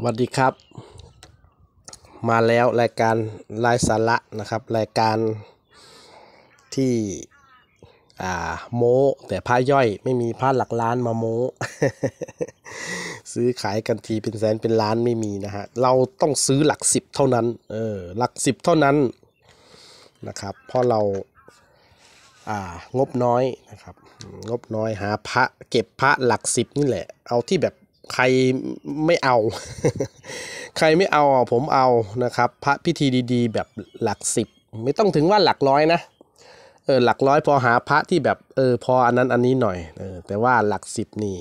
สวัสดีครับ มาแล้วรายการรายสาระนะครับ รายการที่อ่าโม้แต่ผ้าย่อยไม่มีผ้าหลักล้านมาโม้ซื้อขายกันทีเป็นแสนเป็นล้านไม่มีนะฮะเราต้องซื้อหลักสิบเท่านั้นเออหลักสิบเท่านั้นนะครับเพราะเราอ่างบน้อยนะครับงบน้อยหาพระเก็บพระหลักสิบนี่แหละ เอาที่แบบ ใครไม่เอา ใครไม่เอาผมเอานะครับ พระพิธีดีๆ แบบหลักสิบไม่ต้องถึงว่าหลักร้อยนะเออหลักร้อยพอหาพระที่แบบเออพออันนั้นอันนี้หน่อยเออแต่ว่าหลักสิบนี่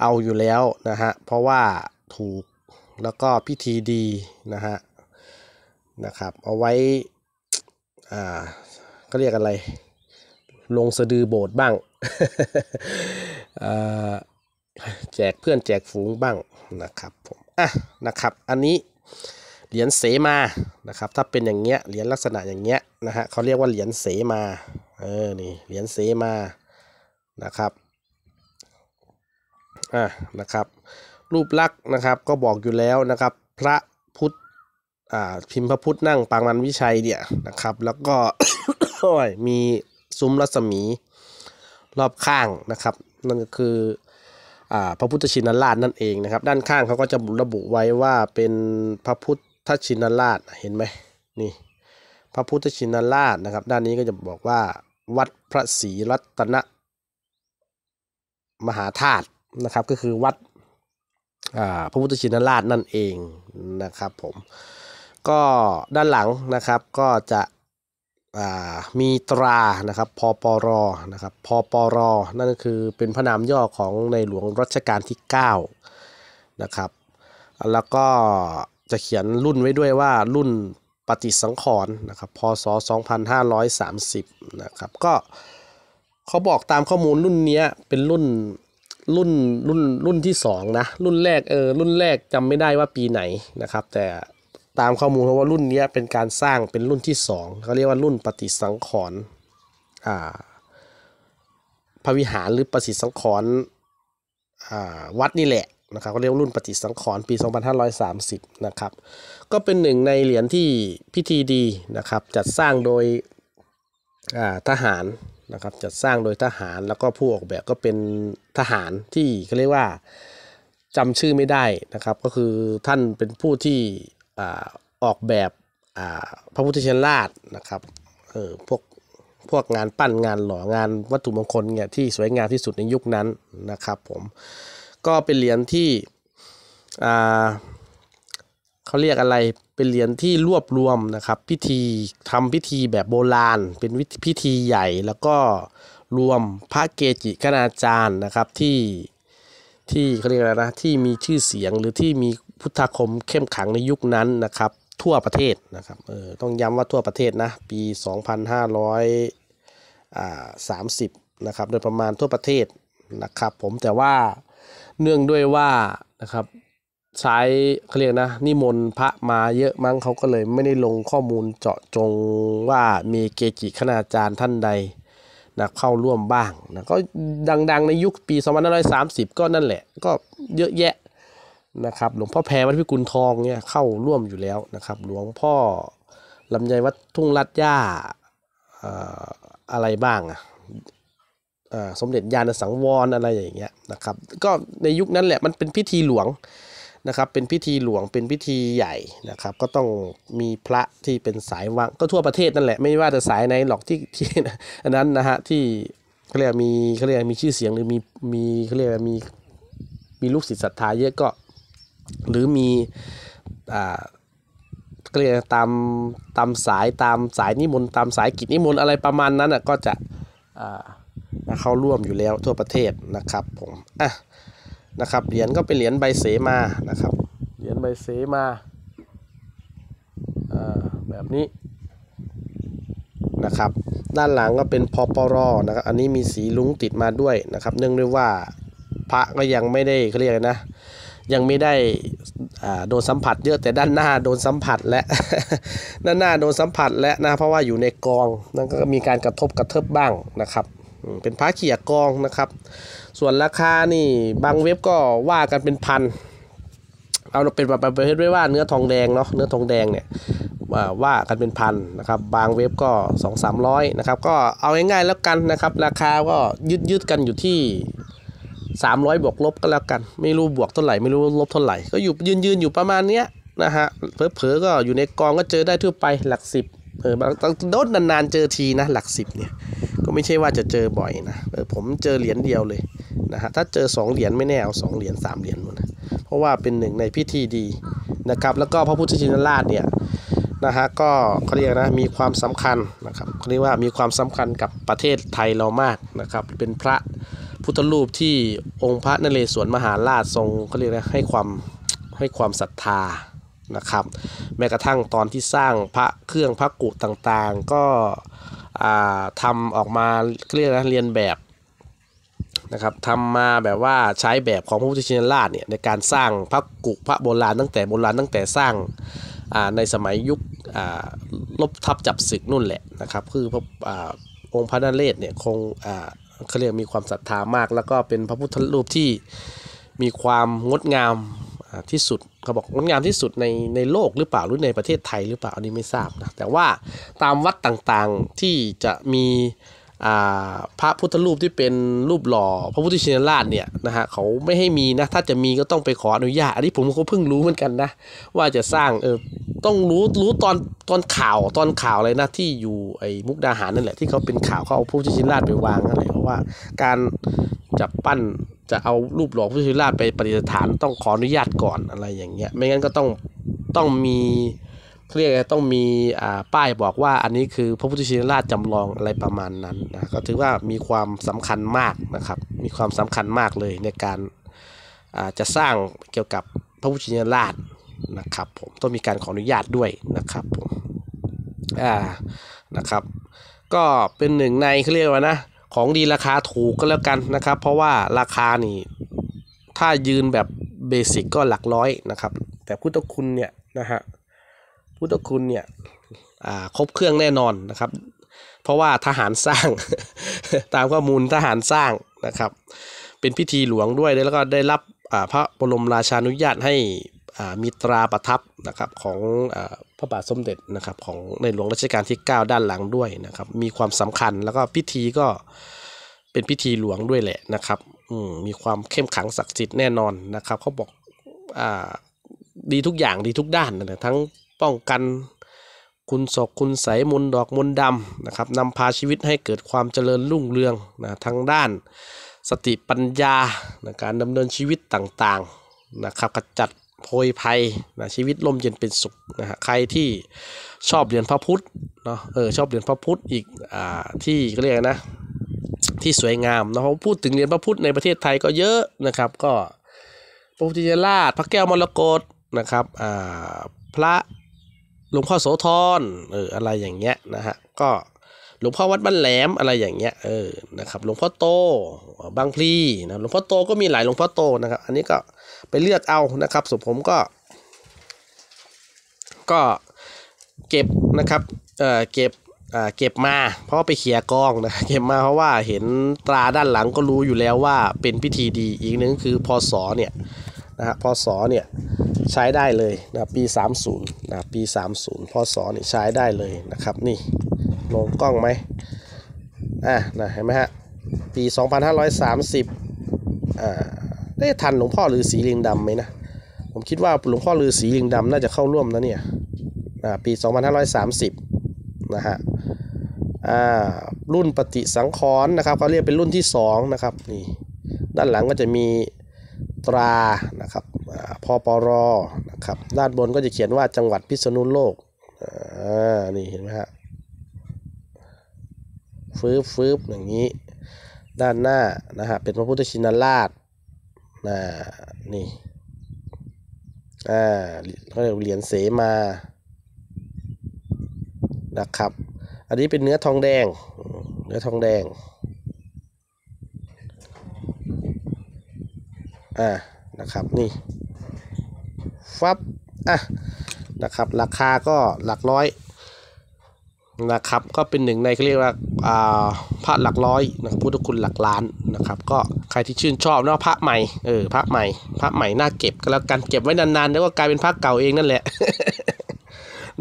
เอาอยู่แล้วนะฮะเพราะว่าถูกแล้วก็พิธีดีนะฮะนะครับเอาไว้อ่าก็เรียกอะไร ลงสะดือโบสถ์บ้างเอ่อ แจกเพื่อนแจกฝูงบ้างนะครับผมอะนะครับ อันนี้เหรียญเสมานะครับ ถ้าเป็นอย่างเงี้ยเหรียญลักษณะอย่างเงี้ยนะฮะเขาเรียกว่าเหรียญเสมาเออนี่เหรียญเสมานะครับอะนะครับ รูปลักษณ์นะครับก็บอกอยู่แล้วนะครับ พระพุทธอ่าพิมพ์พระพุทธนั่งปางมันวิชัยเนี่ยนะครับ แล้วก็มีซุ้มรัศมีรอบข้างนะครับ นั่นก็คือ พระพุทธชินราชนั่นเองนะครับ ด้านข้างเขาก็จะระบุไว้ว่าเป็นพระพุทธชินราชเห็นไหมนี่ พระพุทธชินราชนะครับ ด้านนี้ก็จะบอกว่าวัดพระศรีรัตนมหาธาตุนะครับ ก็คือวัดพระพุทธชินราชนั่นเองนะครับผมก็ด้านหลังนะครับก็จะ มีตรานะครับพปรนะครับพปรนั่นก็คือเป็นพระนามย่อของในหลวงรัชกาลที่9นะครับแล้วก็จะเขียนรุ่นไว้ด้วยว่ารุ่นปฏิสังขรณ์นะครับพศ 2530นะครับก็เขาบอกตามข้อมูลรุ่นนี้เป็นรุ่นรุ่นรุ่นรุ่นที่สองนะรุ่นแรกเออรุ่นแรกจำไม่ได้ว่าปีไหนนะครับ แต่ ตามข้อมูลเขาว่ารุ่นนี้เป็นการสร้างเป็นรุ่นที่สองเขาเรียกว่ารุ่นปฏิสังขรณ์พระวิหารหรือปฏิสังขรณ์วัดนี่แหละนะครับเขาเรียกว่ารุ่นปฏิสังขรณ์ปี 2530 นะครับ ก็เป็นหนึ่งในเหรียญที่พิธีดีนะครับ จัดสร้างโดยทหารนะครับจัดสร้างโดยทหารแล้วก็ผู้ออกแบบก็เป็นทหารที่เขาเรียกว่าจำชื่อไม่ได้นะครับ ก็คือท่านเป็นผู้ที่ ออกแบบพระพุทธชินราชนะครับเออพวกพวกงานปั้นงานหล่องานวัตถุมงคลเนี่ยที่สวยงามที่สุดในยุคนั้นนะครับผมก็เป็นเหรียญที่เขาเรียกอะไรเป็นเหรียญที่รวบรวมนะครับพิธีทำพิธีแบบโบราณ เป็นพิธีใหญ่แล้วก็รวมพระเกจิคณาจารย์นะครับที่ที่เขาเรียกอะไรนะที่มีชื่อเสียงหรือที่มี พุทธคมเข้มขังในยุคนั้นนะครับ ทั่วประเทศนะครับเออต้องย้ำว่าทั่วประเทศนะปี 2530นะครับโดยประมาณทั่วประเทศนะครับ ผมแต่ว่าเนื่องด้วยว่านะครับใช้เขาเรียกนะนิมนต์พระมาเยอะมั้งเขาก็เลยไม่ได้ลงข้อมูลเจาะจงว่ามีเกจิคณาจารย์ท่านใดนะเข้าร่วมบ้างนะก็ดังๆในยุคปี 2530 ก็นั่นแหละ ก็เยอะแยะ นะครับหลวงพ่อแพรวัดพิกุลทองเนี่ยเข้าร่วมอยู่แล้วนะครับ หลวงพ่อลำไยวัดทุ่งลัดย่าอะไรบ้างอะเอ่อสมเด็จยานสังวรอะไรอย่างเงี้ยนะครับ ก็ในยุคนั้นแหละมันเป็นพิธีหลวงนะครับ เป็นพิธีหลวงเป็นพิธีใหญ่นะครับ ก็ต้องมีพระที่เป็นสายวังก็ทั่วประเทศนั่นแหละไม่ว่าจะสายไหนหรอกที่ที่อันนั้นนะฮะที่เขาเรียกมีเขาเรียกมีชื่อเสียงหรือมีมีเขาเรียกมีมีลูกศิษย์ศรัทธาเยอะก็ หรือมีอ่าก็เรียกตามตามสายตามสายนิมนต์ตามสายกิจนิมนต์อะไรประมาณนั้นอะก็จะอ่าเข้าร่วมอยู่แล้วทั่วประเทศนะครับผมอะนะครับเหรียญก็เป็นเหรียญใบเสมานะครับเหรียญใบเสมาอ่าแบบนี้นะครับด้านหลังก็เป็นพอปรอนะครับอันนี้มีสีลุ้งติดมาด้วยนะครับ เนื่องด้วยว่าพระก็ยังไม่ได้เขาเรียกนะ ยังไม่ได้โดนสัมผัสเยอะแต่ด้านหน้าโดนสัมผัสและด้านหน้าโดนสัมผัสและนะเพราะว่าอยู่ในกองนั่นก็มีการกระทบกระเทิบบ้างนะครับ เป็นพระเขี่ยกองนะครับ ส่วนราคานี่บางเว็บก็ว่ากันเป็นพันเอาเป็นแบบประเภทไม่ว่าเนื้อทองแดงเนาะเนื้อทองแดงเนี่ยว่าว่ากันเป็นพันนะครับบางเว็บก็สองสามร้อยนะครับก็เอาง่ายๆแล้วกันนะครับ ราคาก็ยืดยืดๆกันอยู่ที่ สามร้อยบวกลบก็แล้วกัน ไม่รู้บวกเท่าไหร่ไม่รู้ลบเท่าไหร่ ก็อยู่ยืนยืนอยู่ประมาณเนี้ยนะฮะเผลอๆก็อยู่ในกองก็เจอได้ทั่วไปหลักสิบเออบางต้องโดนนานๆเจอทีนะหลักสิบเนี่ยก็ไม่ใช่ว่าจะเจอบ่อยนะเออผมเจอเหรียญเดียวเลยนะฮะถ้าเจอสองเหรียญไม่แน่เอาสองเหรียญสามเหรียญหมดนะเพราะว่าเป็นหนึ่งในพิธีดีนะครับแล้วก็พระพุทธชินราชเนี่ยนะฮะก็เขาเรียกนะมีความสำคัญนะครับเขาเรียกว่ามีความสำคัญกับประเทศไทยเรามากนะครับเป็นพระ พุทธรูปที่องค์พระนเรศวรมหาราชทรงเขาเรียกนะให้ความให้ความศรัทธานะครับ แม้กระทั่งตอนที่สร้างพระเครื่องพระกุต่างๆ ก็อ่าทำออกมาเรียกนะเรียนแบบนะครับทำมาแบบว่าใช้แบบของพระพุทธชินราชเนี่ยในการสร้างพระกุพระโบราณตั้งแต่โบราณตั้งแต่สร้างในสมัยยุคลบทับจับศึกนู่นแหละนะครับ คือพระองค์พระนเรศเนี่ยคง เขาเรียกมีความศรัทธามาก แล้วก็เป็นพระพุทธรูปที่มีความงดงามที่สุดเขาบอกงดงามที่สุดในในโลกหรือเปล่าหรือในประเทศไทยหรือเปล่าอันนี้ไม่ทราบนะแต่ว่าตามวัดต่างๆที่จะมีอ่าพระพุทธรูปที่เป็นรูปหล่อพระพุทธชินราชเนี่ยนะฮะเขาไม่ให้มีนะถ้าจะมีก็ต้องไปขออนุญาตอันนี้ผมก็เพิ่งรู้เหมือนกันนะว่าจะสร้างเออต้องรู้รู้ตอนตอนข่าวตอนข่าวเลยนะที่อยู่ไอ้มุกดาหารนั่นแหละที่เขาเป็นข่าวเขาเอาพระพุทธชินราชไปวางอะไร ว่า การจับปั้นจะเอารูปหล่อพระพุทธชินราชไปประดิษฐานต้องขออนุญาตก่อนอะไรอย่างเงี้ย ไม่งั้นก็ต้องต้องมีเรียกอะไรต้องมีอ่าป้ายบอกว่าอันนี้คือพระพุทธชินราชจำลองอะไรประมาณนั้นนะก็ถือว่ามีความสำคัญมากนะครับ มีความสำคัญมากเลยในการอ่าจะสร้างเกี่ยวกับพระพุทธชินราชนะครับผมต้องมีการขออนุญาตด้วยนะครับผมอ่านะครับ ก็เป็นหนึ่งในเขาเรียกว่านะ ของดีราคาถูกก็แล้วกันนะครับ เพราะว่าราคานี่ ถ้ายืนแบบเบสิกก็หลักร้อยนะครับ แต่พุทธคุณเนี่ยนะฮะพุทธคุณเนี่ยอ่าครบเครื่องแน่นอนนะครับ เพราะว่าทหารสร้าง ตามข้อมูลทหารสร้างนะครับ เป็นพิธีหลวงด้วยแล้วก็ได้รับอ่าพระบรมราชานุญาตให้ มีตราประทับนะครับของอาพระบาทสมเด็จนะครับของในหลวงรัชกาลที่ 9 ด้านหลังด้วยนะครับมีความสำคัญแล้วก็พิธีก็เป็นพิธีหลวงด้วยแหละนะครับอืมมีความเข้มขังศักดิ์สิทธิ์แน่นอนนะครับเขาบอกอ่าดีทุกอย่างดีทุกด้านนะทั้งป้องกันคุณศกคุณใสยมนดอกมนดำนะครับนำพาชีวิตให้เกิดความเจริญรุ่งเรืองนะทั้งด้านสติปัญญาในการดำเนินชีวิตต่างๆนะครับขจัด โพยภัยนะชีวิตร่มเย็นเป็นสุขนะฮะใครที่ชอบเรียนพระพุทธเนาะเออชอบเรียนพระพุทธอีกอ่าที่ก็เรียกนะที่สวยงามนะเพราะพูดถึงเรียนพระพุทธในประเทศไทยก็เยอะนะครับก็พระพุทธชินราชพระแก้วมรกตนะครับอ่าพระหลวงพ่อโสธรเอออะไรอย่างเงี้ยนะฮะก็หลวงพ่อวัดบ้านแหลมอะไรอย่างเงี้ยเออนะครับหลวงพ่อโตบางพลีนะหลวงพ่อโตก็มีหลายหลวงพ่อโตนะครับ อันนี้ก็ ไปเลือกเอานะครับส่วนผมก็ ก็เก็บนะครับเอ่อเก็บอ่าเก็บมาเพราะาไปเขี่ยกองนะเก็บมาเพราะว่าเห็นตราด้านหลังก็รู้อยู่แล้วว่าเป็นพิธีดีอีกนึงคือพศเนี่ยนะฮะพศเนี่ยใช้ได้เลยนะปี 30นะปี 30พศนี่ใช้ได้เลยนะครับนี่ลงกล้องไหมอะนะเห็นไหมฮะปี 2530อ่า ได้ทันหลวงพ่อฤาษีลิงดำไหมนะ ผมคิดว่าหลวงพ่อฤาษีลิงดำน่าจะเข้าร่วมนะเนี่ยอ่าปี 2530 นะฮะรุ่นปฏิสังขรณ์นะครับเขาเรียกเป็นรุ่นที่ 2 นะครับนี่ด้านหลังก็จะมีตรานะครับอ่าพปรนะครับด้านบนก็จะเขียนว่าจังหวัดพิษณุโลกนี่เห็นไหมฮะฟืบฟืบอย่างนี้ ด้านหน้านะฮะเป็นพระพุทธชินราช น่านี่อ่าเขาเรียกเหรียญเสมานะครับ อันนี้เป็นเนื้อทองแดง เนื้อทองแดง อ่า นะครับ นี่ฟับ อะ นะครับ ราคาก็หลักร้อย นะครับ ก็เป็นหนึ่งในเขาเรียกว่าอ่าพระหลักร้อยนะครับพุทธคุณหลักล้านนะครับ ก็ใครที่ชื่นชอบเนาะพระใหม่เออพระใหม่ พระใหม่น่าเก็บก็แล้วกันเก็บไว้นานๆแล้วก็กลายเป็นพระเก่าเองนั่นแหละ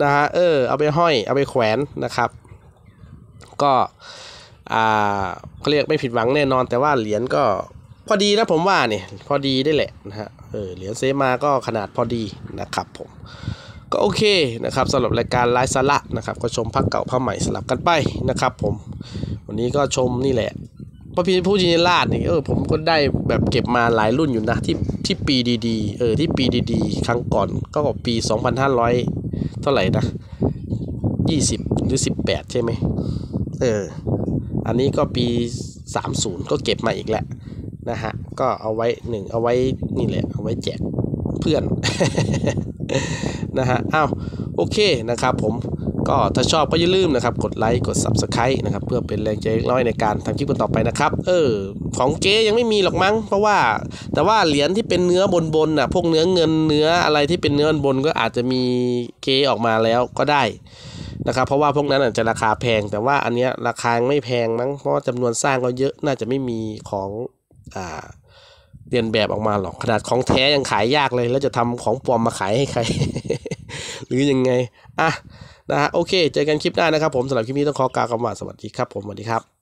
นะฮะเออเอาไปห้อยเอาไปแขวนนะครับ ก็อ่าเขาเรียกไม่ผิดหวังแน่นอน แต่ว่าเหรียญก็พอดีนะผมว่าเนี่ยพอดีได้แหละนะฮะเออเหรียญเซมาก็ขนาดพอดีนะครับผม ก็โอเคนะครับสำหรับรายการไลฟ์สาระนะครับ ก็ชมพักเก่าพักใหม่สลับกันไปนะครับ ผม วันนี้ก็ชมนี่แหละพระพิผู้จินราชนี่เออผมก็ได้แบบเก็บมาหลายรุ่นอยู่นะที่ที่ปีดีๆเออที่ปีดีๆ ครั้งก่อนก็ปี 2,500 เท่าไหร่นะ 20 หรือ 18 ใช่ไหมเอออันนี้ก็ปี 30 ก็เก็บมาอีกแหละนะฮะก็เอาไว้หนึ่งเอาไว้นี่แหละเอาไว้แจกเพื่อน นะฮะอ้าวโอเคนะครับผมก็ถ้าชอบก็อย่าลืมนะครับ กดไลค์กด Subscribe นะครับ เพื่อเป็นแรงใจเล็กน้อยในการทำคลิปกันต่อไปนะครับ เออ ของเก๊ยังไม่มีหรอกมั้ง เพราะว่า แต่ว่าเหรียญที่เป็นเนื้อบนบนน่ะพวกเนื้อเงินเนื้ออะไรที่เป็นเนื้อบนก็อาจจะมีเก๊ออกมาแล้วก็ได้นะครับ เพราะว่าพวกนั้นอาจจะราคาแพง แต่ว่าอันเนี้ยราคาไม่แพงมั้งเพราะว่าจำนวนสร้างก็เยอะน่าจะไม่มีของอ่าเรียนแบบออกมาหรอกขนาดของแท้ยังขายยากเลย แล้วจะทำของปลอมมาขายให้ใคร หรือยังไงอะนะฮะโอเค เจอกันคลิปหน้านะครับผมสำหรับคลิปนี้ต้องขอกล่าวคำว่าสวัสดีครับผมสวัสดีครับ